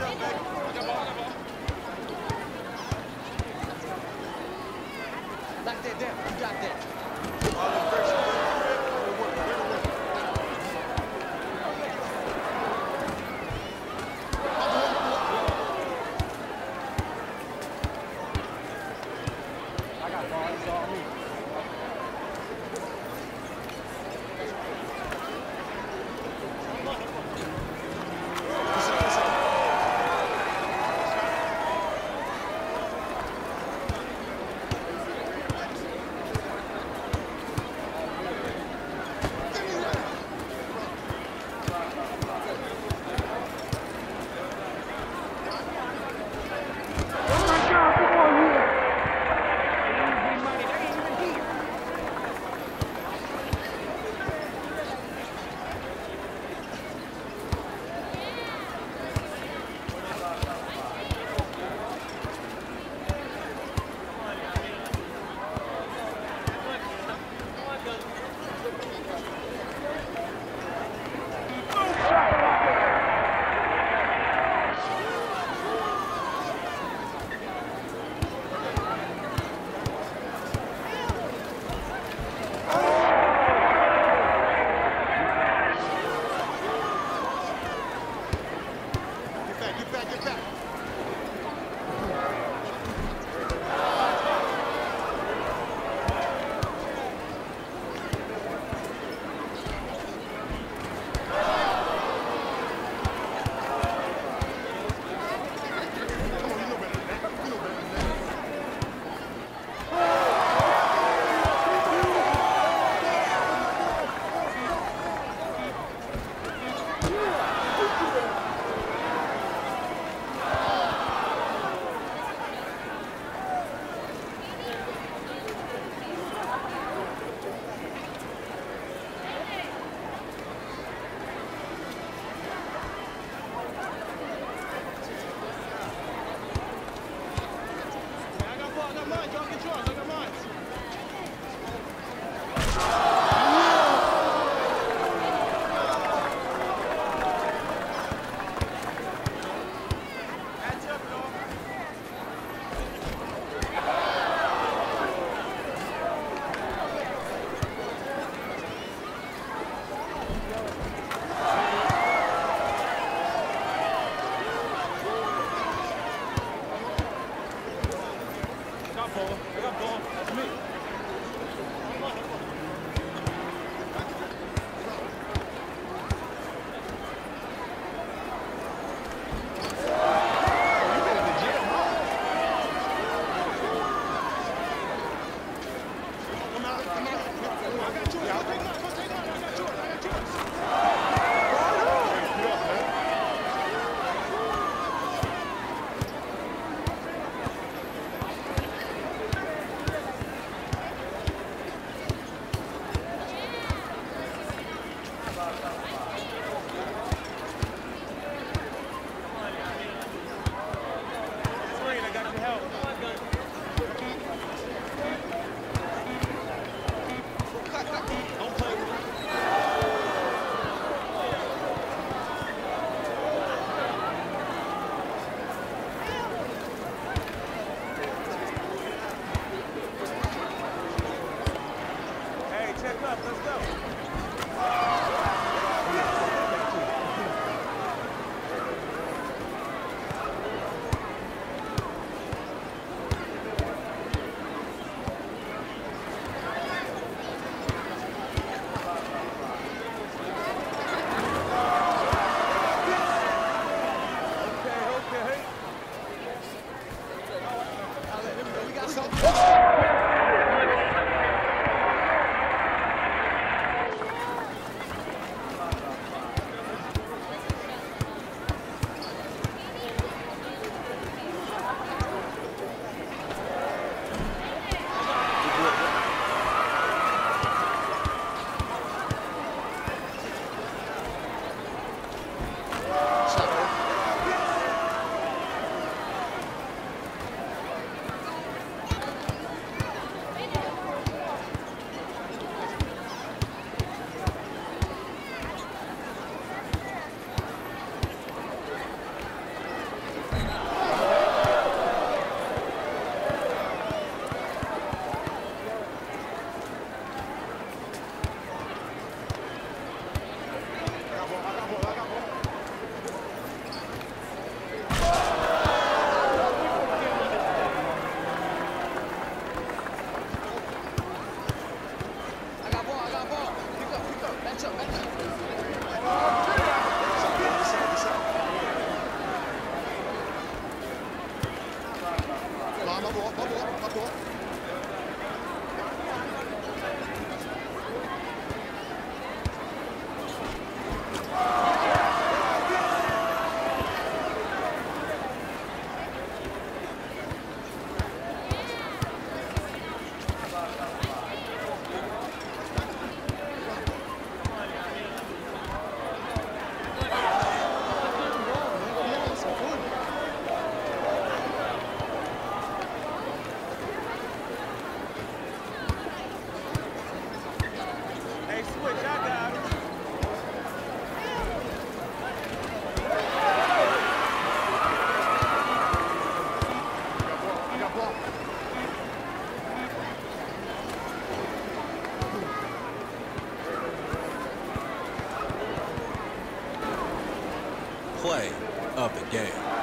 Thank you. Oh! Thank you. of the game.